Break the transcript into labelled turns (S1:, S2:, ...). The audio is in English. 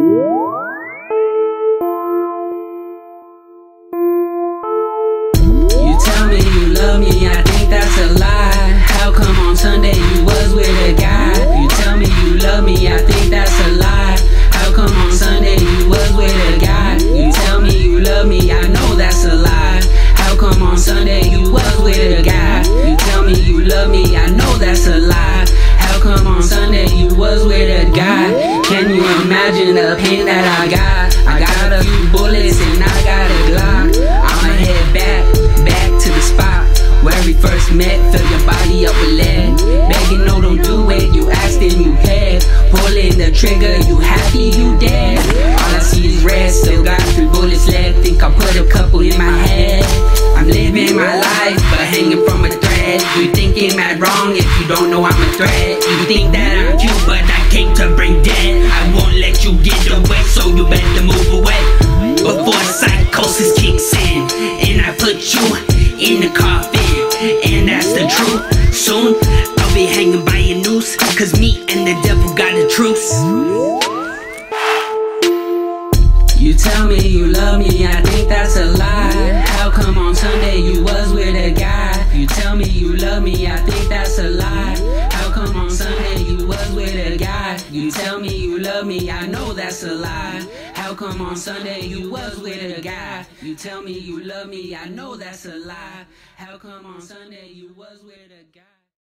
S1: You tell me you love me, I think that's a lie. How come on Sunday you was with a guy? You tell me you love me, I think that's a lie. How come on Sunday you was with a guy? You tell me you love me, I know that's a lie. How come on Sunday you was with a guy? You tell me you love me, I know that's a lie. How come on Sunday you was with a guy? Can you imagine the pain that I got? I got a few bullets and I got a Glock. I'ma head back, back to the spot where we first met. Fill your body up with lead. Begging, no, don't do it. You asked and you paid. Pulling the trigger, you happy, you dead. All I see is red, still got three bullets left. Think I put a couple in my head. I'm living my life, but hanging from a thread. You thinking mad wrong if you don't know I'm a threat. You think that I'm to bring death. I won't let you get away, so you better move away. Before psychosis kicks in, and I put you in the coffin, and that's the truth. Soon I'll be hanging by a noose, cause me and the devil got a truce. You tell me you love me, I think that's a lie. How come on Sunday you was with a guy? You tell me you love me, I think that's a lie. How come on Sunday You tell me you love me, I know that's a lie. How come on Sunday you was with a guy? You tell me you love me, I know that's a lie. How come on Sunday you was with a guy?